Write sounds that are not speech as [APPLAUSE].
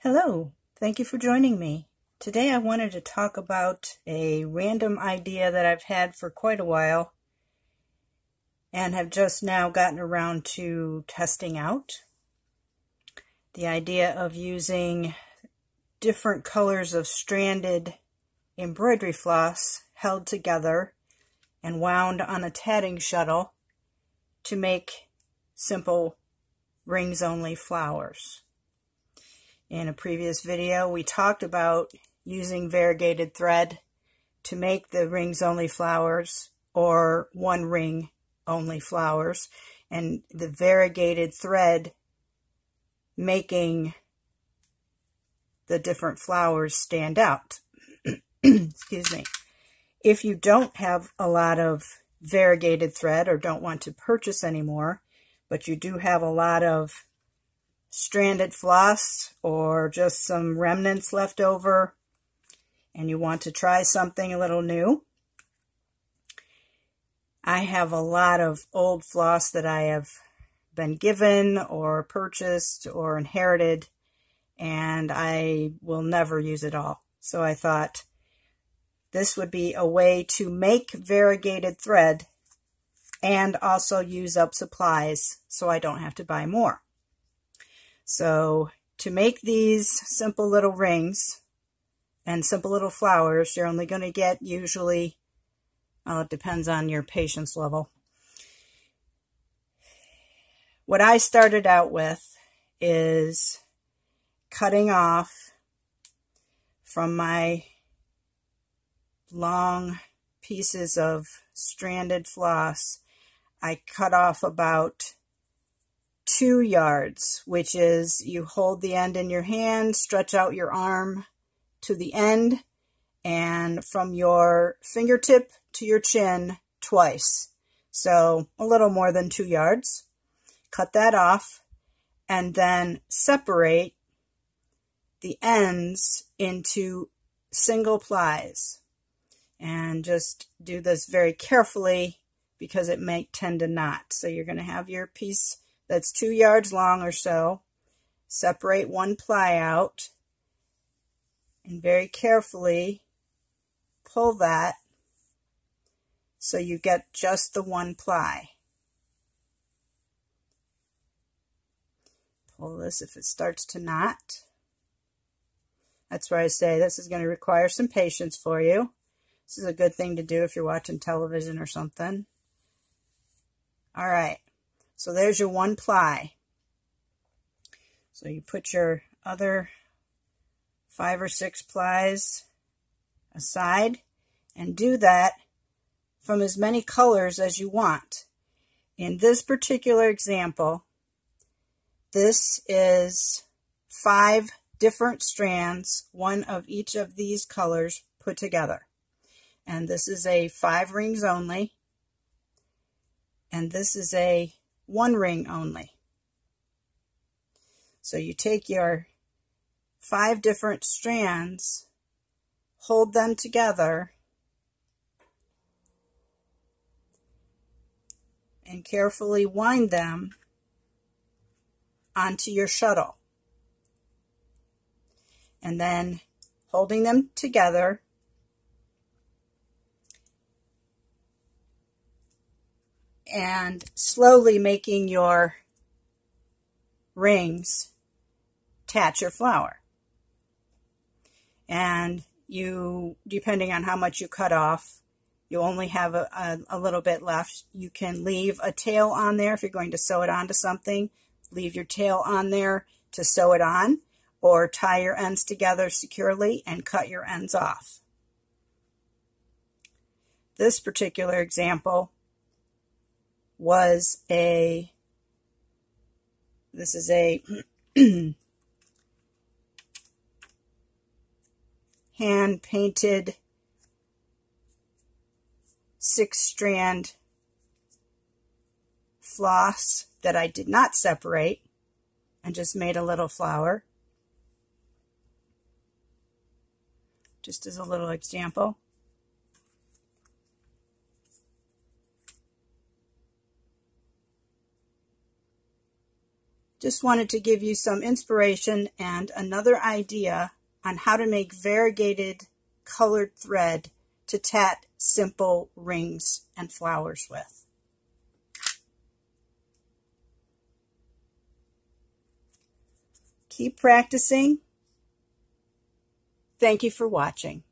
Hello, thank you for joining me. Today I wanted to talk about a random idea that I've had for quite a while and have just now gotten around to testing out. The idea of using different colors of stranded embroidery floss held together and wound on a tatting shuttle to make simple rings only flowers. In a previous video, we talked about using variegated thread to make the rings only flowers or one ring only flowers and the variegated thread making the different flowers stand out. [CLEARS THROAT] Excuse me. If you don't have a lot of variegated thread or don't want to purchase anymore, but you do have a lot of stranded floss or just some remnants left over and you want to try something a little new, I have a lot of old floss that I have been given or purchased or inherited and I will never use it all. So I thought this would be a way to make variegated thread and also use up supplies so I don't have to buy more. So to make these simple little rings and simple little flowers, you're only going to get usually, well, it depends on your patience level. What I started out with is cutting off from my long pieces of stranded floss, I cut off about two yards, which is you hold the end in your hand, stretch out your arm to the end, and from your fingertip to your chin twice. So a little more than two yards. Cut that off and then separate the ends into single plies. And just do this very carefully because it may tend to knot. So you're going to have your piece that's two yards long or so. Separate one ply out and very carefully pull that so you get just the one ply. Pull this if it starts to knot. That's where I say this is going to require some patience for you. This is a good thing to do if you're watching television or something. All right. So there's your one ply. So you put your other five or six plies aside and do that from as many colors as you want. In this particular example, this is five different strands, one of each of these colors put together. And this is a five rings only. And this is a one ring only. So you take your five different strands, hold them together, and carefully wind them onto your shuttle. And then holding them together, and slowly making your rings attach your flower. And you, depending on how much you cut off, you only have a, a, a, little bit left. You can leave a tail on there if you're going to sew it onto something. Leave your tail on there to sew it on or tie your ends together securely and cut your ends off. This particular example was a, this is a [CLEARS THROAT] hand painted six strand floss that I did not separate and just made a little flower. Just as a little example. Just wanted to give you some inspiration and another idea on how to make variegated colored thread to tat simple rings and flowers with. Keep practicing. Thank you for watching.